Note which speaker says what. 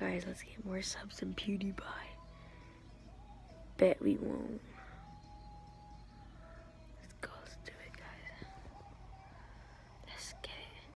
Speaker 1: Guys, let's get more subs than PewDiePie. Bet we won't.